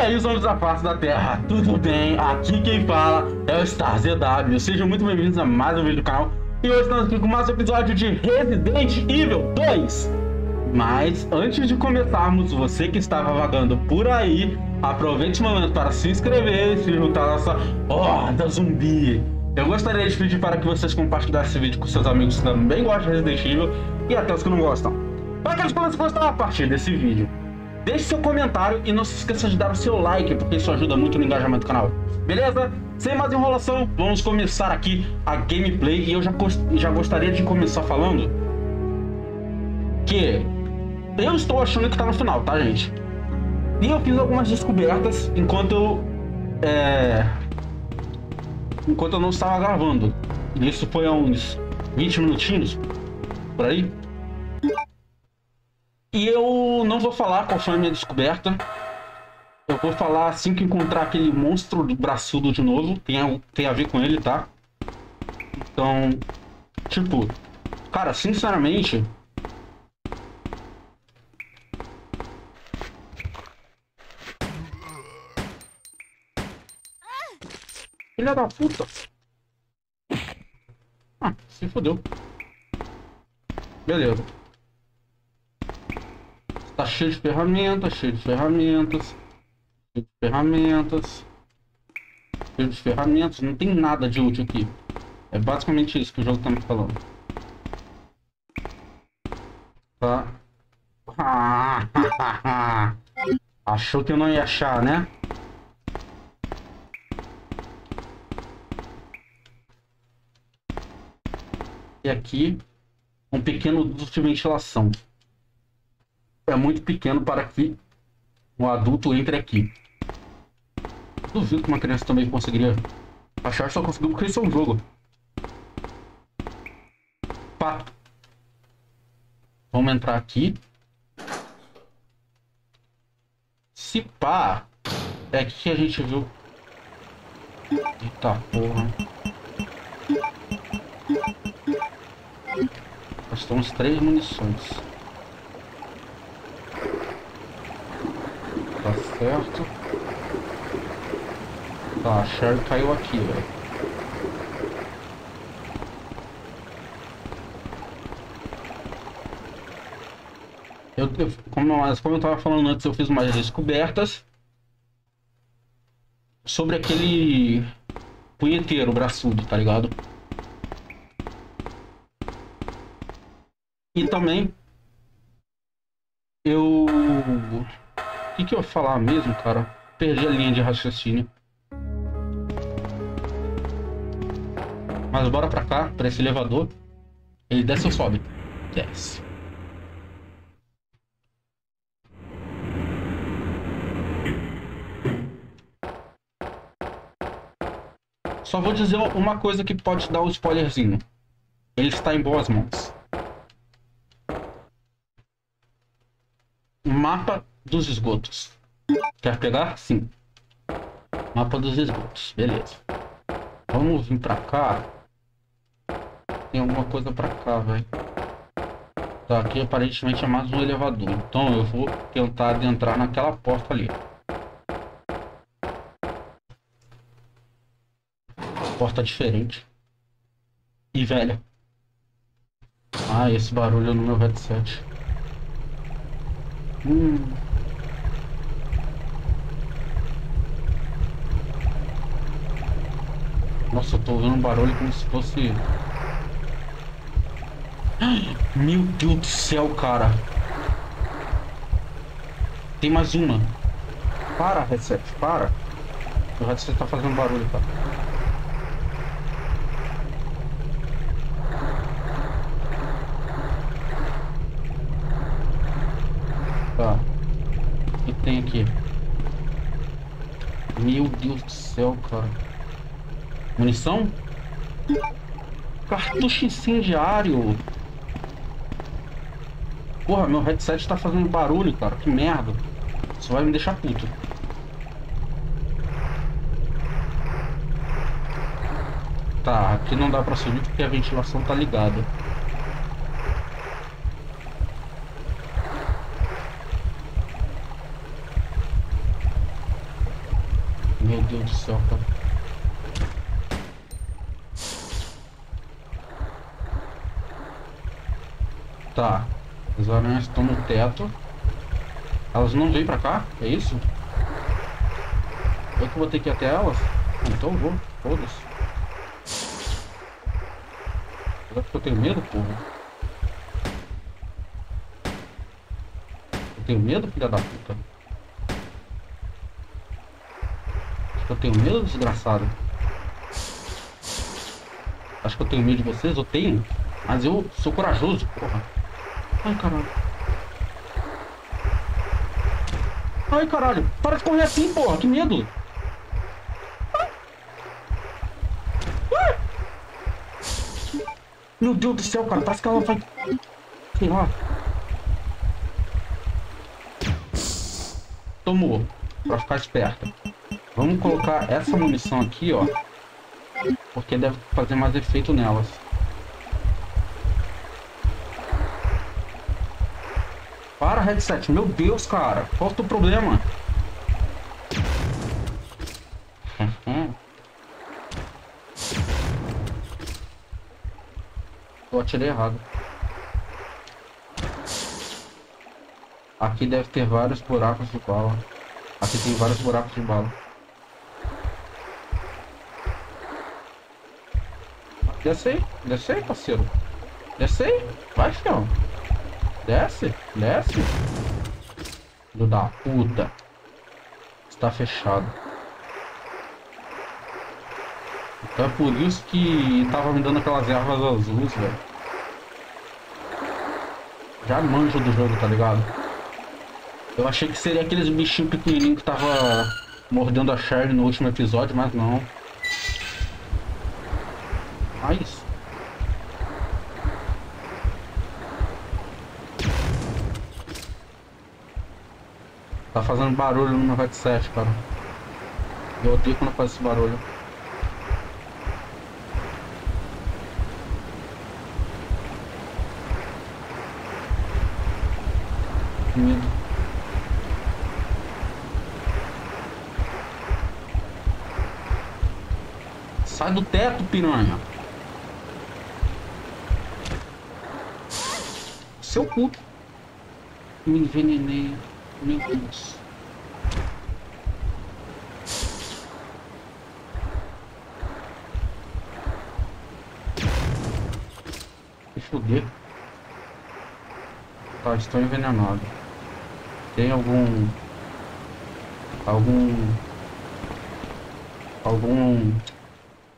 aí, os homens da face da Terra, tudo bem? Aqui quem fala é o Star ZW. Sejam muito bem-vindos a mais um vídeo do canal. E hoje estamos aqui com mais um episódio de Resident Evil 2. Mas antes de começarmos, você que estava vagando por aí, aproveite o momento para se inscrever e se juntar à nossa horda zumbi. Eu gostaria de pedir para que vocês compartilhassem esse vídeo com seus amigos que também gostam de Resident Evil e até os que não gostam. Para que gostam a partir desse vídeo. Deixe seu comentário e não se esqueça de dar o seu like, porque isso ajuda muito no engajamento do canal. Beleza? Sem mais enrolação, vamos começar aqui a gameplay. E eu já, já gostaria de começar falando que eu estou achando que tá no final, tá, gente? E eu fiz algumas descobertas enquanto eu. É... Enquanto eu não estava gravando. Isso foi há uns 20 minutinhos por aí. E eu não vou falar qual foi a minha descoberta. Eu vou falar assim que encontrar aquele monstro do braçudo de novo. Tem a, tem a ver com ele, tá? Então, tipo, cara, sinceramente. Filha da puta. Ah, se fodeu. Beleza. Tá cheio de ferramentas, cheio de ferramentas, cheio de ferramentas, cheio de ferramentas. Não tem nada de útil aqui. É basicamente isso que o jogo tá me falando. Tá. Achou que eu não ia achar, né? E aqui, um pequeno duto de ventilação é muito pequeno para que um adulto entre aqui. Duvido que uma criança também conseguiria achar, só conseguiu porque isso é um jogo. Pá. Vamos entrar aqui. Se pá, é aqui que a gente viu. Eita porra. Nós temos três munições. Tá certo. Tá, a Sherry caiu aqui, velho. Eu, eu, como, como eu tava falando antes, eu fiz umas descobertas sobre aquele punheteiro braçudo, tá ligado? E também eu que, que eu ia falar mesmo, cara? Perdi a linha de raciocínio. Mas bora pra cá, pra esse elevador. Ele desce ou sobe? Desce. Só vou dizer uma coisa que pode dar um spoilerzinho. Ele está em boas mãos. Mapa dos esgotos. Quer pegar? Sim. Mapa dos esgotos. Beleza. Vamos vir pra cá. Tem alguma coisa pra cá, velho. Tá, aqui aparentemente é mais um elevador. Então eu vou tentar adentrar naquela porta ali. Porta diferente. E velha. Ah, esse barulho no meu headset. Hum. Nossa, eu tô ouvindo um barulho como se fosse... Meu Deus do céu, cara. Tem mais uma. Para, headset, para. O headset tá fazendo barulho, cara. Tá. O que tem aqui? Meu Deus do céu, cara. Munição? Cartucho incendiário. Porra, meu headset tá fazendo barulho, cara. Que merda. Isso vai me deixar puto. Tá, aqui não dá pra subir porque a ventilação tá ligada. Meu Deus do céu, cara. Tá. As aranhas estão no teto. Elas não vêm pra cá? É isso? Eu que vou ter que ir até elas? Então eu vou. Foda-se. Será que eu tenho medo, porra? Eu tenho medo, filha da puta? Acho que eu tenho medo, desgraçado. Acho que eu tenho medo de vocês, eu tenho. Mas eu sou corajoso, porra. Ai, caralho. Ai, caralho. Para de correr assim, porra. Que medo. Meu Deus do céu, cara. Parece que ela vai... Sei lá. Tomou. Pra ficar esperta. Vamos colocar essa munição aqui, ó. Porque deve fazer mais efeito nelas. Para, headset. Meu Deus, cara. Qual é o teu problema? Eu atirei errado. Aqui deve ter vários buracos de bala. Aqui tem vários buracos de bala. Desce aí, desce aí, parceiro. Desce aí, vai, chão. Desce, desce. Filho da puta. Está fechado. Então é por isso que tava me dando aquelas ervas azuis, velho. Já manjo do jogo, tá ligado? Eu achei que seria aqueles bichinhos pequenininhos que tava mordendo a Sherry no último episódio, mas não. Mas... Tá fazendo barulho no meu headset, cara. Eu odeio quando faz esse barulho. Sai do teto, piranha. Seu cu. Me envenenei. Meu Deus. Que foder. Tá, estou envenenado. Tem algum... Algum... Algum...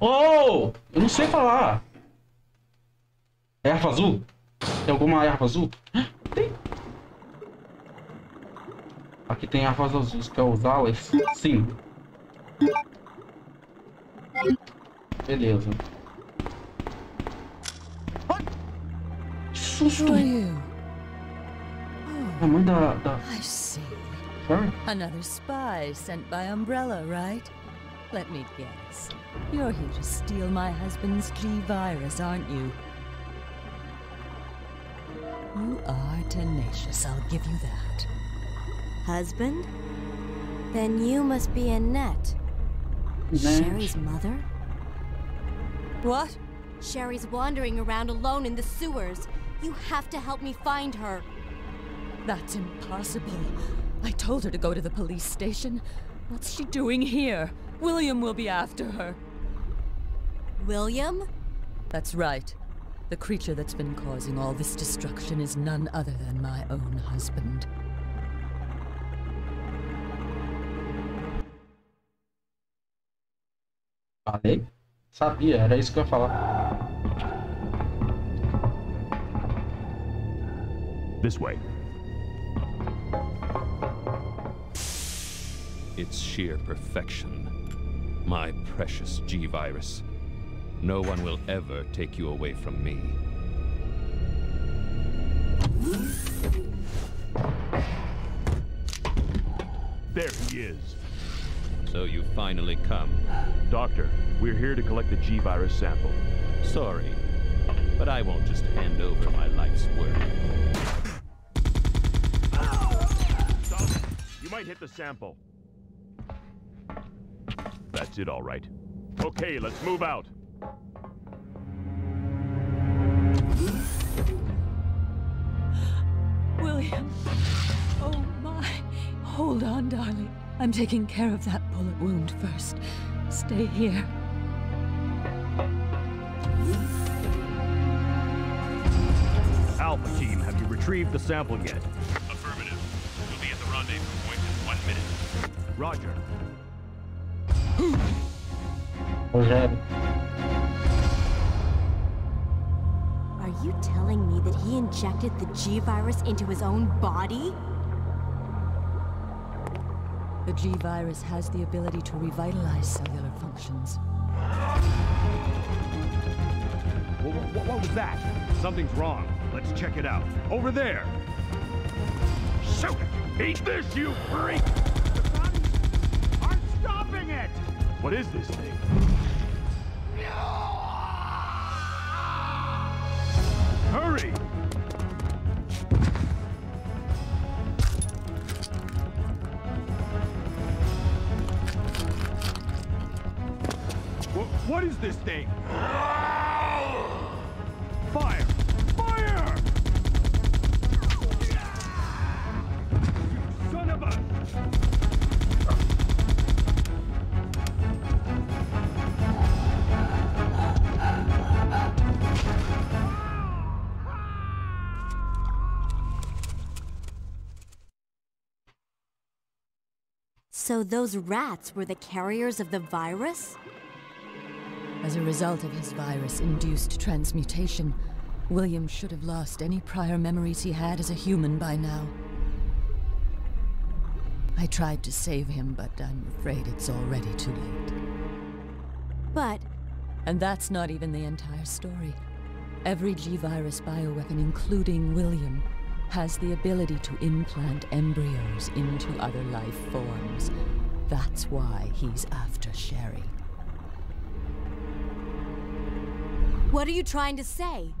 Oh! Eu não sei falar. Erva azul? Tem alguma erva azul? Tem. Aqui tem ervas azuis. Quer usá-las? Sim. Beleza. Susto! A mãe da... da... I see. Sherry? Another spy sent by Umbrella, right? Let me guess. You're here to steal my husband's G virus, aren't you? You are tenacious, I'll give you that. Husband? Then you must be Annette. Sherry's mother? What? Sherry's wandering around alone in the sewers. You have to help me find her. That's impossible. I told her to go to the police station. What's she doing here? William will be after her. William? That's right. The creature that's been causing all this destruction is none other than my own husband. Falei? Sabia, era isso que eu ia falar. This way. It's sheer perfection. My precious G virus. No one will ever take you away from me. There he is. So you finally come. Doctor, we're here to collect the G virus sample. Sorry, but I won't just hand over my life's work. Stop! You might hit the sample. That's it, all right. Okay, let's move out. William. Oh my. Hold on, darling. I'm taking care of that bullet wound first. Stay here. Alpha team, have you retrieved the sample yet? Roger. Who's that? Are you telling me that he injected the G virus into his own body? The G virus has the ability to revitalize cellular functions. What, what was that? Something's wrong. Let's check it out. Over there! Shoot! Eat this, you freak! Stopping it! What is this thing? Hurry! Wh- what is this thing? So those rats were the carriers of the virus? As a result of his virus induced transmutation, William should have lost any prior memories he had as a human by now. I tried to save him, but I'm afraid it's already too late. But And that's not even the entire story. Every G virus bioweapon, including William, has the ability to implant embryos into other life forms. That's why he's after Sherry. what are you trying to say?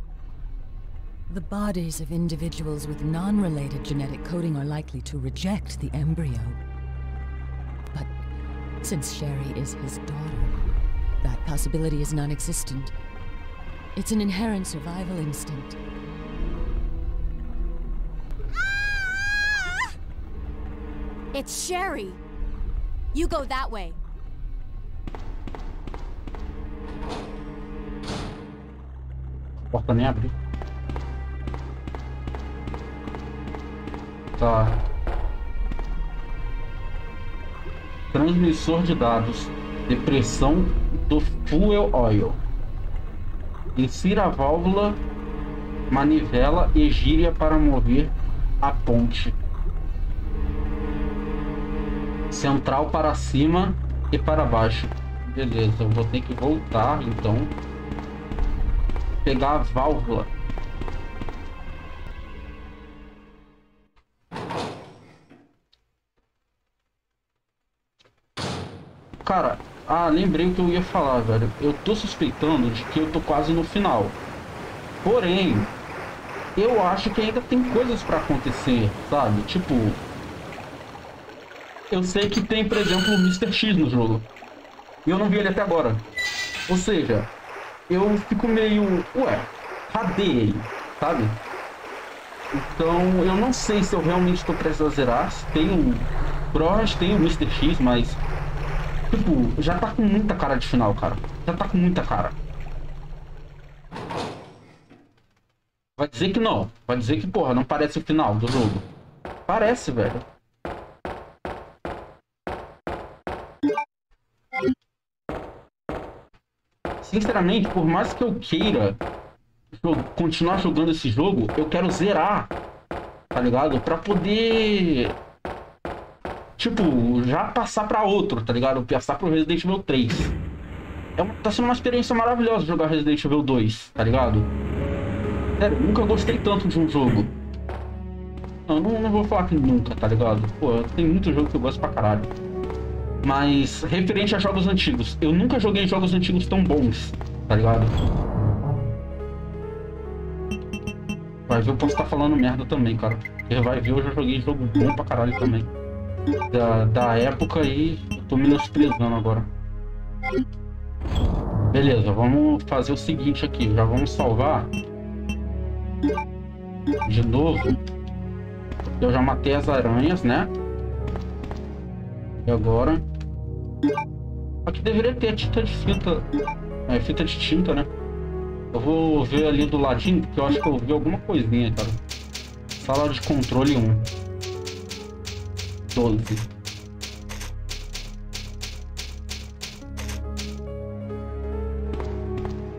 The bodies of individuals with non related genetic coding are likely to reject the embryo. But since Sherry is his daughter, that possibility is non existent. It's an inherent survival instinct. It's Sherry! You go that way. Porta nem abriu. Tá. Transmissor de dados. Depressão do fuel oil. Insira a válvula, manivela e gíria para mover a ponte. Central para cima e para baixo. Beleza, eu vou ter que voltar então pegar a válvula. Cara, ah, lembrei o que eu ia falar, velho. Eu tô suspeitando de que eu tô quase no final. Porém, eu acho que ainda tem coisas pra acontecer, sabe? Tipo, eu sei que tem, por exemplo, o Mr. X no jogo. E eu não vi ele até agora. Ou seja, eu fico meio, ué, cadê ele? Sabe? Então, eu não sei se eu realmente estou prestes a zerar. Tem o. Provavelmente tem o Mr. X, mas. Tipo, já tá com muita cara de final, cara. Já tá com muita cara. Vai dizer que não. Vai dizer que, porra, não parece o final do jogo. Parece, velho. Sinceramente, por mais que eu queira continuar jogando esse jogo, eu quero zerar, tá ligado? Pra poder, tipo, já passar pra outro, tá ligado? Passar pro Resident Evil 3. É uma, tá sendo uma experiência maravilhosa jogar Resident Evil 2, tá ligado? Sério, nunca gostei tanto de um jogo. Não, não, não vou falar que nunca, tá ligado? Pô, tem muito jogo que eu gosto pra caralho. Mas referente a jogos antigos, eu nunca joguei jogos antigos tão bons, tá ligado? Vai ver, eu posso estar falando merda também, cara. Porque vai ver, eu já joguei jogo bom pra caralho também. Da, da época aí, eu tô menosprezando agora. Beleza, vamos fazer o seguinte aqui. Já vamos salvar. De novo. Eu já matei as aranhas, né? E agora... Aqui deveria ter tinta de fita. É, fita de tinta, né? Eu vou ver ali do ladinho, porque eu acho que eu vi alguma coisinha, cara. Sala de controle 1. 12.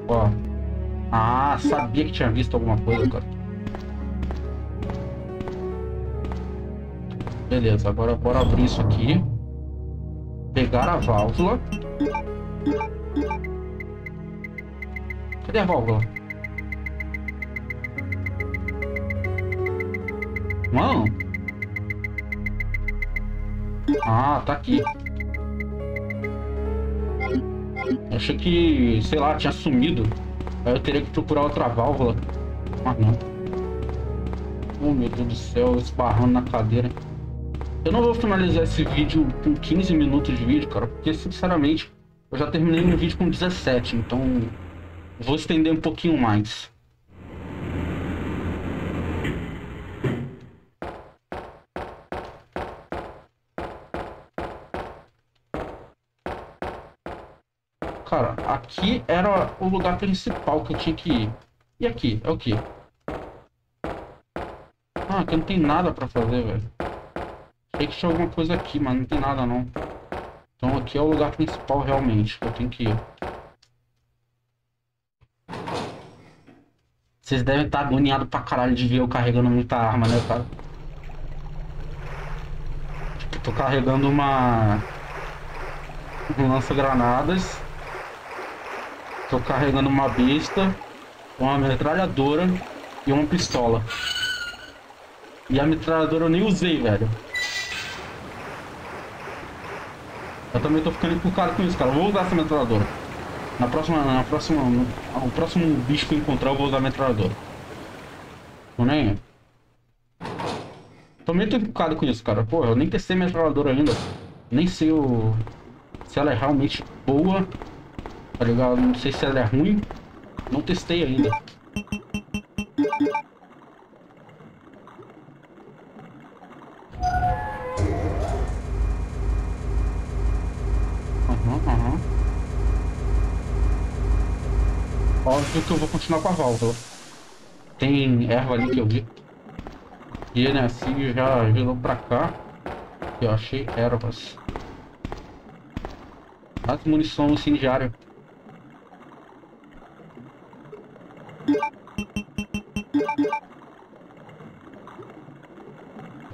Ó. Ah, sabia que tinha visto alguma coisa, cara. Beleza, agora bora abrir isso aqui. Pegar a válvula. Cadê a válvula? Mano. Ah, tá aqui. Achei que, sei lá, tinha sumido. Aí eu teria que procurar outra válvula. Mas não. Oh meu Deus do céu, esbarrando na cadeira. Eu não vou finalizar esse vídeo com 15 minutos de vídeo, cara, porque sinceramente eu já terminei um vídeo com 17, então vou estender um pouquinho mais. Cara, aqui era o lugar principal que eu tinha que ir. E aqui? É o que? Ah, aqui não tem nada pra fazer, velho. Achei que tinha alguma coisa aqui, mas não tem nada não. Então aqui é o lugar principal realmente que eu tenho que ir. Vocês devem estar agoniados pra caralho de ver eu carregando muita arma, né, cara? Tipo, tô carregando uma... Um lança-granadas. Tô carregando uma besta, uma metralhadora e uma pistola. E a metralhadora eu nem usei, velho. Eu também tô ficando empurrado com isso, cara. Eu vou usar essa metralhadora. Na próxima. Na próxima. No, o próximo bicho que eu encontrar eu vou usar a metralhadora. Não nem. Tô meio empurrado com isso, cara. Pô, eu nem testei metralhadora ainda. Nem sei o. Se ela é realmente boa. Tá ligado? Não sei se ela é ruim. Não testei ainda. Óbvio que eu vou continuar com a válvula. Tem erva ali que eu vi. E né, assim já virou pra cá. Eu achei ervas. As munição incendiária.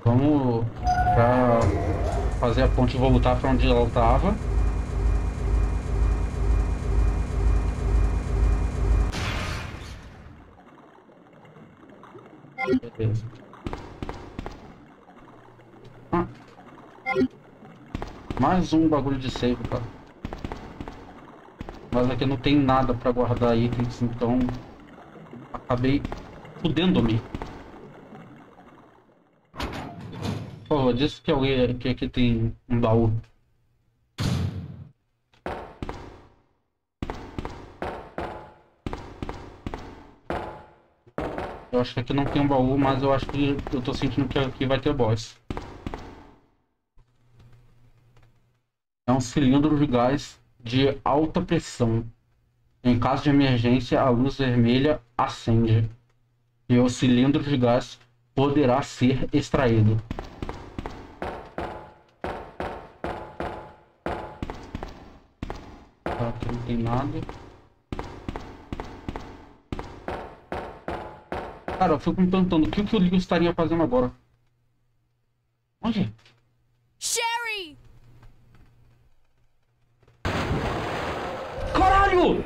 Vamos pra fazer a ponte voltar para onde ela estava. Beleza. Mais um bagulho de save, cara. Mas aqui não tem nada para guardar itens, então acabei fudendo-me. Favor, diz que alguém que aqui tem um baú. Eu acho que aqui não tem um baú, mas eu acho que eu tô sentindo que aqui vai ter boss. É um cilindro de gás de alta pressão. Em caso de emergência, a luz vermelha acende e o cilindro de gás poderá ser extraído. Tá, aqui não tem nada. Cara, eu fico me perguntando o que, que o Leo estaria fazendo agora. Onde? Sherry! Caralho!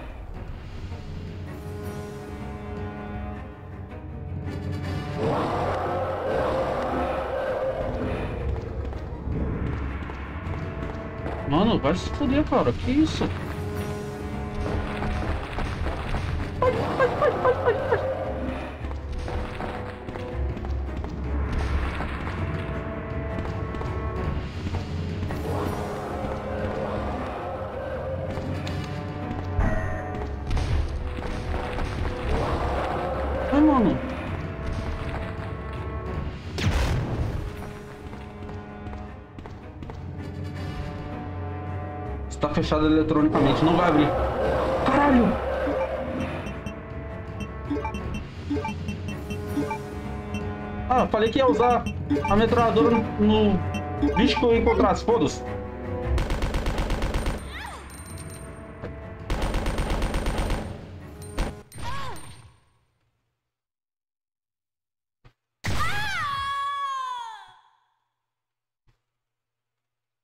Mano, vai se fuder, cara. Que isso? Ai, ai, ai, Está fechado eletronicamente, não vai abrir. Caralho! Ah, falei que ia usar a metralhadora no, no bicho que eu encontrasse, foda-se.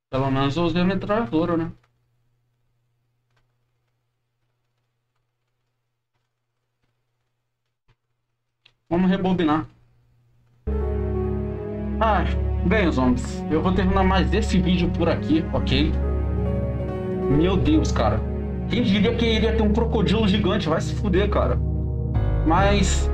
Pelo menos eu usei a metralhadora, né? Vamos rebobinar. Ah, bem, zombies, eu vou terminar mais esse vídeo por aqui, ok? Meu Deus, cara. Quem diria que iria ter um crocodilo gigante? Vai se fuder, cara. Mas...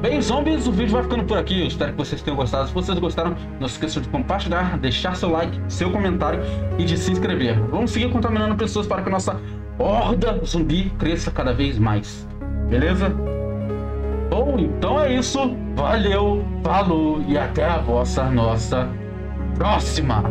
Bem, zombies, o vídeo vai ficando por aqui. Eu espero que vocês tenham gostado. Se vocês gostaram, não se esqueçam de compartilhar, deixar seu like, seu comentário e de se inscrever. Vamos seguir contaminando pessoas para que a nossa horda zumbi cresça cada vez mais. Beleza? Então é isso. Valeu, falou e até a vossa nossa próxima.